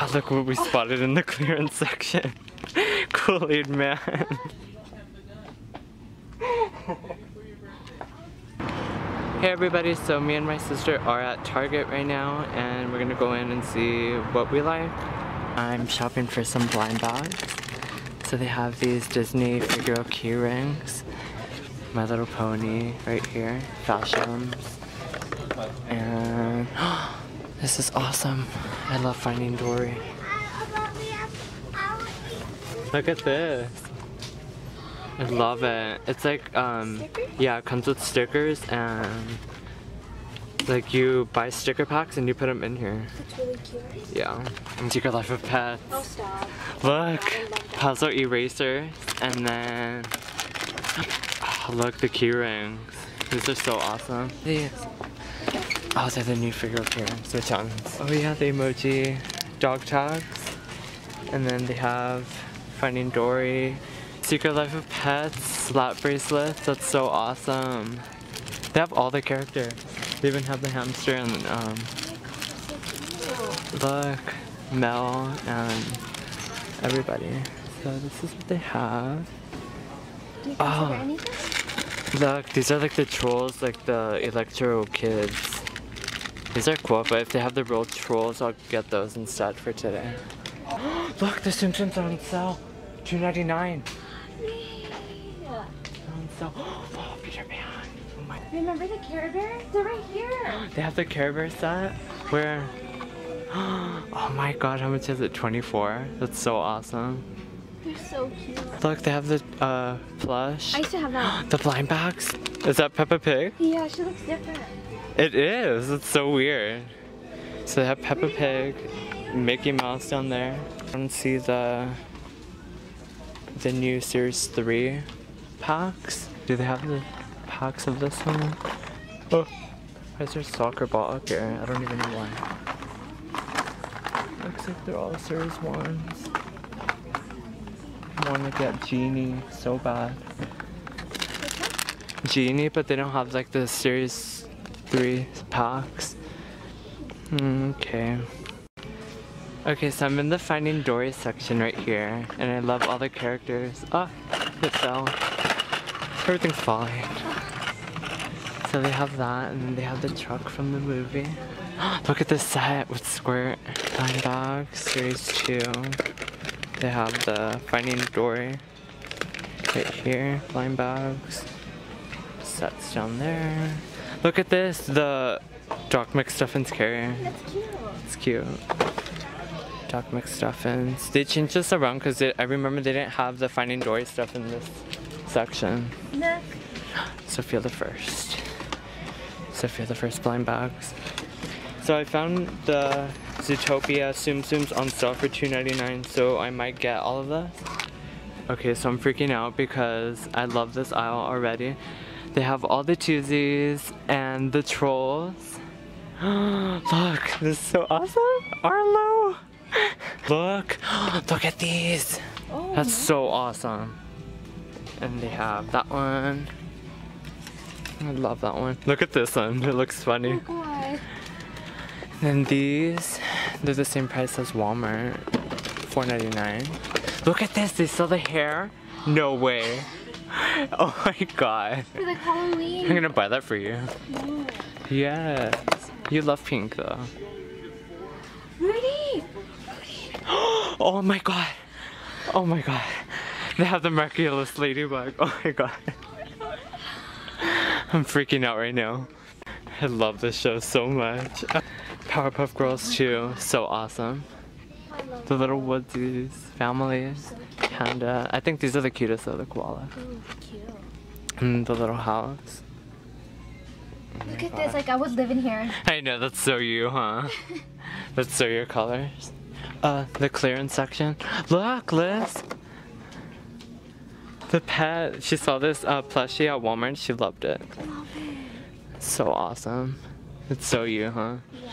Oh, look what we spotted in the clearance section. Kool-Aid man. Hey everybody, so me and my sister are at Target right now and we're gonna go in and see what we like. I'm shopping for some blind bags. So they have these Disney Figaro key rings. My Little Pony right here, fashions. And this is awesome. I love Finding Dory. Look at this. I love it. It's like, um, yeah, it comes with stickers and like you buy sticker packs and you put them in here. It's really cute. Yeah. And Secret Life of Pets. Oh, stop. Look, I love that. puzzle erasers and then oh, look the key rings. These are so awesome. These. Oh, they're the new figure key rings. Which ones? Oh yeah, the emoji dog tags. And then they have Finding Dory, Secret Life of Pets, slap bracelets. That's so awesome. They have all the characters. They even have the hamster and um, look, Mel and everybody. So this is what they have. Do you Oh. Look, these are like the trolls, like the Electro kids. These are cool, but if they have the real trolls, I'll get those instead for today. Look, the Simpsons are on sale. Two ninety nine. Yeah. On sale. Oh, Peter Pan. Oh my. Remember the Care Bears? They're right here. They have the Care Bear set. Where? Oh my god, how much is it? 24? That's so awesome. They're so cute. Look, they have the uh, plush. I used to have that. The blind box. Is that Peppa Pig? Yeah, she looks different. It is. It's so weird. So they have Peppa Pig, Mickey Mouse down there. And see the the new Series 3 packs. Do they have the packs of this one? Oh, why is there a soccer ball up here? I don't even know why. Looks like they're all Series 1s. I want to get Genie so bad. Genie, but they don't have like the Series 3 packs. Okay. Okay, so I'm in the Finding Dory section right here, and I love all the characters. Ah, it fell. Everything's falling. So they have that, and then they have the truck from the movie. Look at this set with Squirt, Blind Dog, Series 2. They have the Finding Dory right here, blind bags. Sets down there. Look at this, the Doc McStuffins carrier. That's cute. It's cute. Doc McStuffins. They changed this around because I remember they didn't have the Finding Dory stuff in this section. Look. Sofia the First. Sofia the First blind bags. So I found the Zootopia Tsum Tsums on sale for $2.99, so I might get all of this. Okay, so I'm freaking out because I love this aisle already. They have all the twosies and the trolls. Look, this is so awesome. Arlo. Look, look at these. Oh, That's so awesome. And they have that one. I love that one. Look at this one. It looks oh funny. god. Then these, they're the same price as Walmart. $4.99. Look at this. They sell the hair. No way. Oh my god. For like I'm gonna buy that for you. No. Yes. You love pink though. Rudy! Oh my god. Oh my god. They have the Miraculous Ladybug. Oh my god. I'm freaking out right now. I love this show so much. Powerpuff Girls too. So awesome. The little Woodzeez families. Panda. I think these are the cutest of the koala. Ooh, cute. And the little house. Look at this, like I was living here. I know, that's so you, huh? that's so your colors. Uh, the clearance section. Look, Liz! The pet, she saw this uh, plushie at Walmart, she loved it. Love it. So awesome. It's so you, huh? Yeah,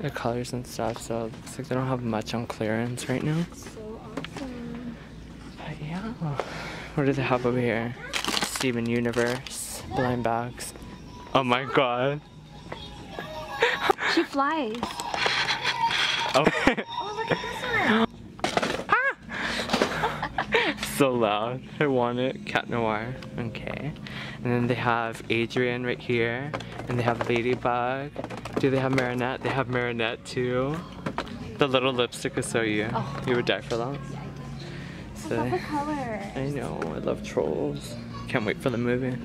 the colors and stuff, so it looks like they don't have much on clearance right now. So awesome. But yeah. What do they have over here? Steven Universe, blind bags. Oh my god. She flies. Oh, oh look at this one. Ah! So loud. I want it. Cat Noir. Okay. And then they have Adrien right here. And they have Ladybug. Do they have Marinette? They have Marinette too. The little lipstick is so you. Oh. You would die for that. I love the color. I know, I love trolls. Can't wait for the movie.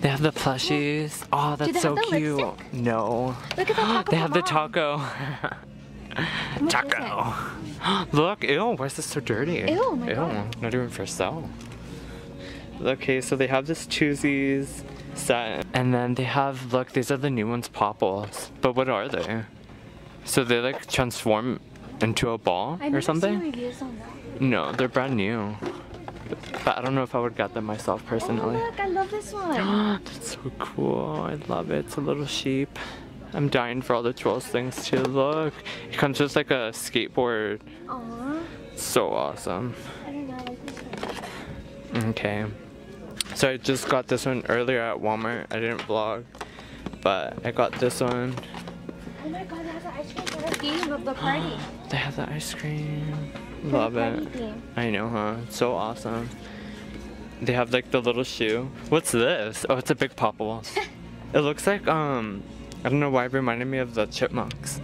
They have the plushies. Oh, that's so cute. lipstick? No. Look at the taco. They have the taco. taco. Look, ew, why is this so dirty? Ew, my God. not even for sale. Okay, so they have this Choosies set. And then they have, look, these are the new ones, Popples. But what are they? So they like transform into a ball I or something? seen reviews on that. No, they're brand new. But I don't know if I would get them myself Oh personally. look, I love this one. That's so cool. I love it. It's a little sheep. I'm dying for all the trolls things too. Look, it comes with like a skateboard. Aw, So awesome. I don't know, I like this one. Okay. So I just got this one earlier at Walmart. I didn't vlog, but I got this one. Oh my god, they have the ice cream for the theme of the party. They have the ice cream. Love it. theme. I know, huh? It's so awesome. They have like the little shoe. What's this? Oh, it's a big popple. it looks like um, I don't know why it reminded me of the chipmunks.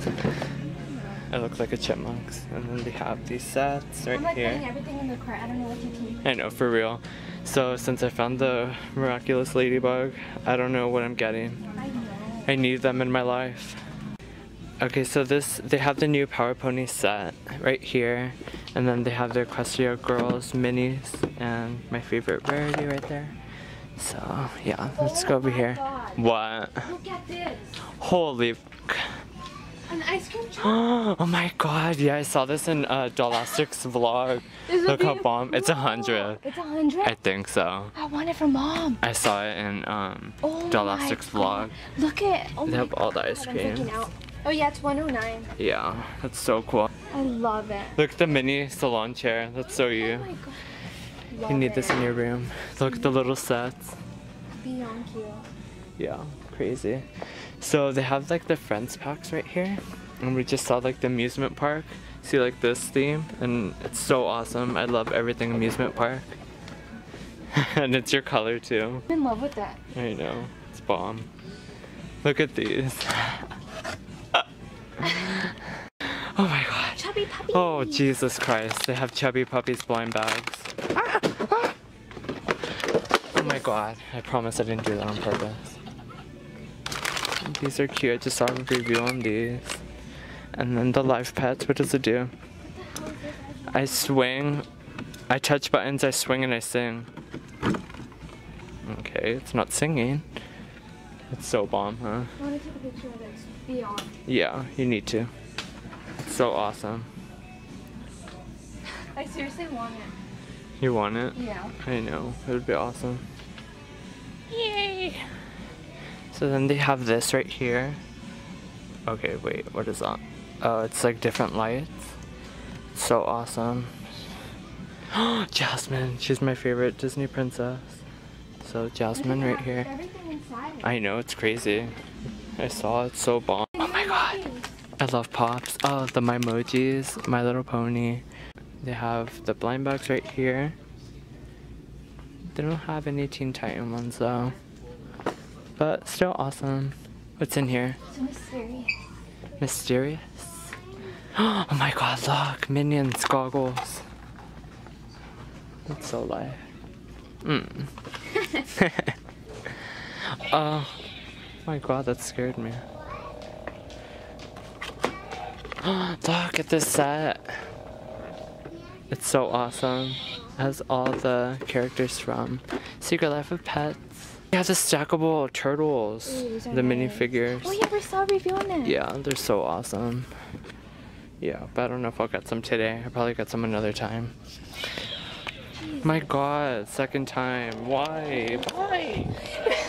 It looks like a chipmunks. And then they have these sets right I'm like putting here. everything in the cart. I don't know what to keep. I know, for real. So since I found the miraculous ladybug, I don't know what I'm getting. I need them in my life. Okay, so this they have the new Power Pony set right here, and then they have the Equestria Girls minis and my favorite rarity right there. So yeah, let's Oh go over here. Oh God. What? Look at this. Holy! An ice cream truck. Oh my God! Yeah, I saw this in uh, Dolastic's vlog. Look how bomb! It's a hundred. It's a hundred? I think so. I want it for mom. I saw it in um, Oh Dolastic's vlog. Look at oh They have all the ice I'm freaking creams. out. Oh yeah, it's 109. Yeah, that's so cool. I love it. Look, at the mini salon chair. That's so Oh you. my god. You need this in your room. Look at the little sets. Beyond cute. Yeah, crazy. So they have like the friends packs right here. And we just saw like the amusement park. See like this theme and it's so awesome. I love everything amusement park. and it's your color too. I'm in love with that. I know. It's bomb. Look at these. oh my god. Chubby puppy. Oh Jesus Christ. They have chubby puppies blind bags. Ah! Oh my god. I promise I didn't do that on purpose. These are cute. I just saw a review on these. And then the life pets, what does it do? I swing, I touch buttons, I swing and I sing. Okay, it's not singing. It's so bomb, huh? I want to take a picture of this. Beyond. Yeah, you need to. It's so awesome. I seriously want it. You want it? Yeah. I know, it would be awesome. Yay! So then they have this right here. Okay, wait, what is that? Oh, it's like different lights. So awesome. Jasmine, she's my favorite Disney princess. So Jasmine right here. I know, it's crazy. I saw it, so bomb. Oh my god. I love pops. Oh, the Mimojis, My Little Pony. They have the blind bags right here. They don't have any Teen Titan ones though. But still awesome. What's in here? So mysterious. Mysterious? Oh my god, look! Minions goggles. That's so light. Mm. oh my god, that scared me. Look at this set. It's so awesome. It has all the characters from Secret Life of Pets. It has the stackable turtles, Ooh, the nice. minifigures. Oh yeah, we saw a review on it. Yeah, they're so awesome. Yeah, but I don't know if I'll get some today. I'll probably get some another time. My god, second time. Why? Why?